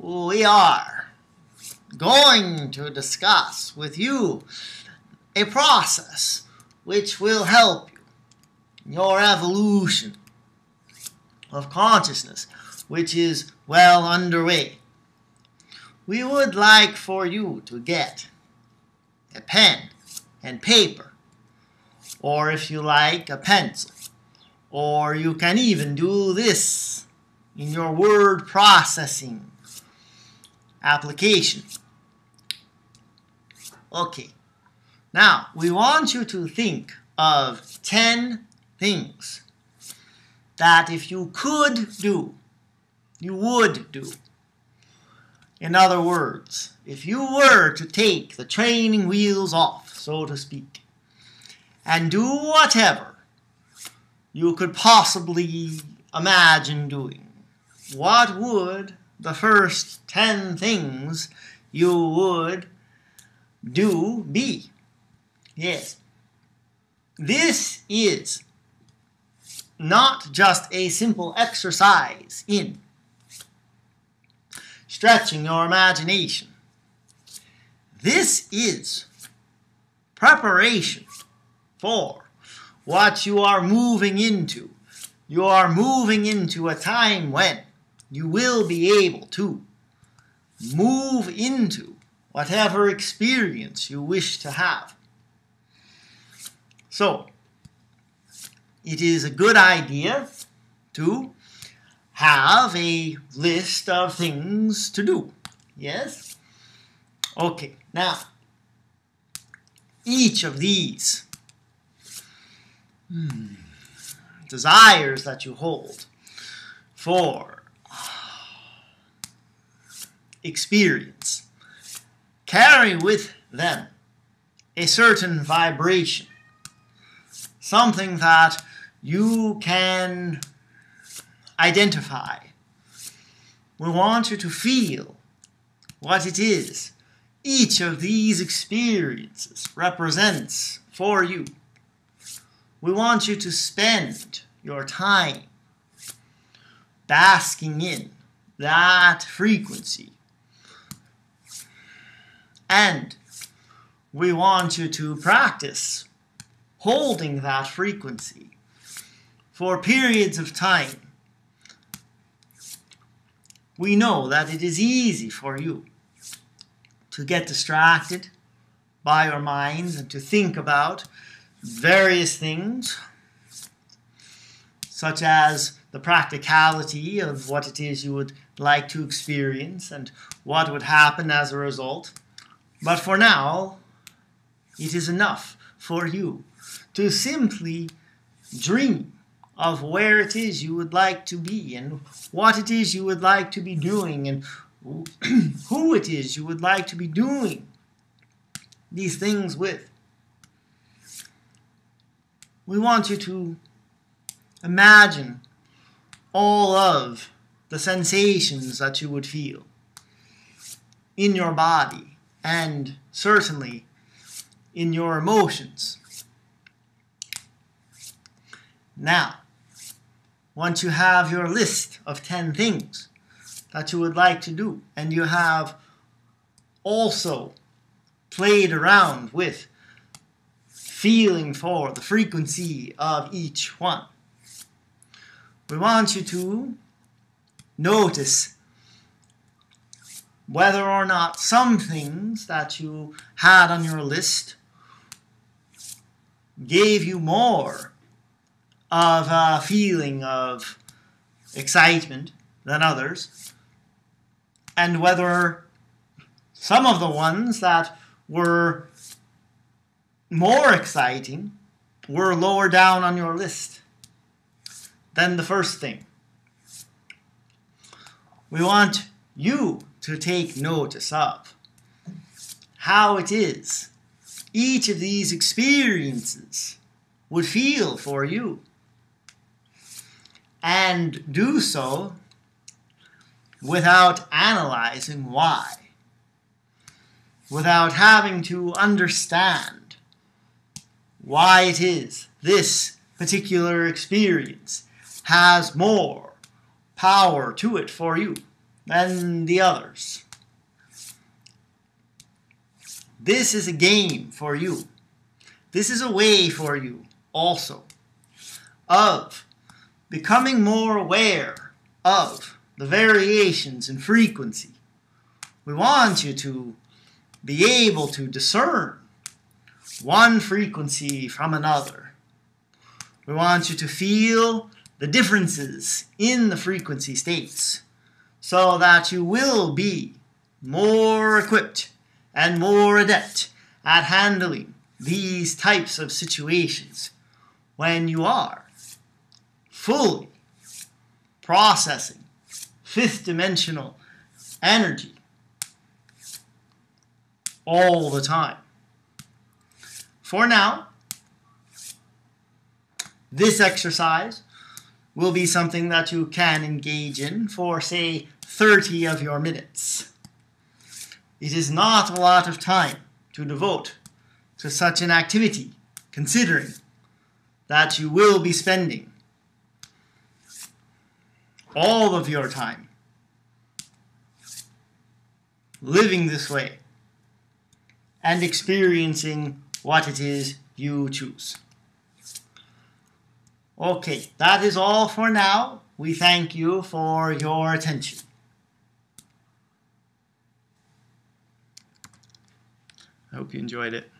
we are going to discuss with you a process which will help you in your evolution of consciousness, which is well underway. We would like for you to get a pen and paper, or if you like, a pencil, or you can even do this in your word processing application. Okay, now we want you to think of 10 things that if you could do, you would do. In other words, if you were to take the training wheels off, so to speak, and do whatever you could possibly imagine doing, what would the first 10 things you would do be? Yes. This is not just a simple exercise in stretching your imagination. This is preparation for what you are moving into. You are moving into a time when you will be able to move into whatever experience you wish to have. So, it is a good idea to have a list of things to do. Yes? Okay, now, each of these hmm, desires that you hold for experience carry with them a certain vibration, something that you can identify. We want you to feel what it is each of these experiences represents for you. We want you to spend your time basking in that frequency. And we want you to practice holding that frequency for periods of time. We know that it is easy for you to get distracted by your minds and to think about various things, such as the practicality of what it is you would like to experience and what would happen as a result. But for now, it is enough for you to simply dream of where it is you would like to be and what it is you would like to be doing and who it is you would like to be doing these things with. We want you to imagine all of the sensations that you would feel in your body and certainly in your emotions. Now, once you have your list of 10 things that you would like to do, and you have also played around with feeling for the frequency of each one, we want you to notice whether or not some things that you had on your list gave you more of a feeling of excitement than others, and whether some of the ones that were more exciting were lower down on your list than the first thing. We want you to take notice of how it is each of these experiences would feel for you. And do so without analyzing why, without having to understand why it is this particular experience has more power to it for you than the others. This is a game for you. This is a way for you also of becoming more aware of the variations in frequency. We want you to be able to discern one frequency from another. We want you to feel the differences in the frequency states so that you will be more equipped and more adept at handling these types of situations when you are fully processing fifth dimensional energy all the time. For now, this exercise will be something that you can engage in for, say, 30 of your minutes. It is not a lot of time to devote to such an activity, considering that you will be spending all of your time living this way and experiencing what it is you choose. Okay, that is all for now. We thank you for your attention. I hope you enjoyed it.